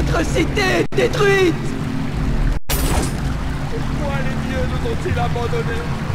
l'humanité détruite. Pourquoi les dieux nous ont-ils abandonnés?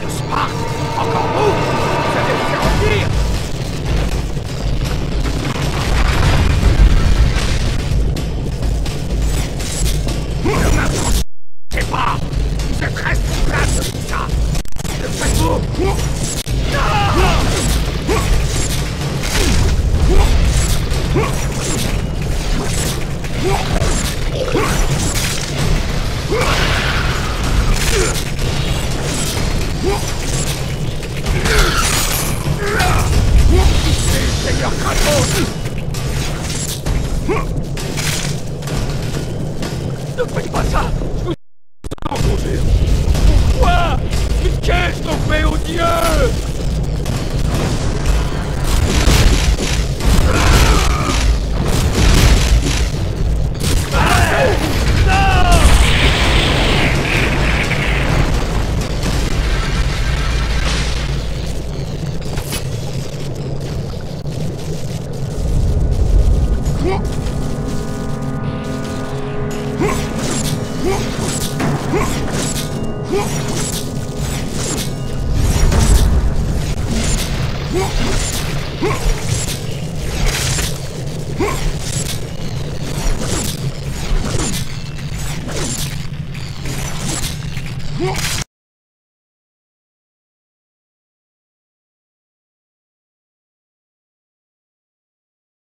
Despas Seigneur Kratos Ne faites pas ça Je vous en Pourquoi Mais qu'est-ce qu'on fait aux dieux Huh!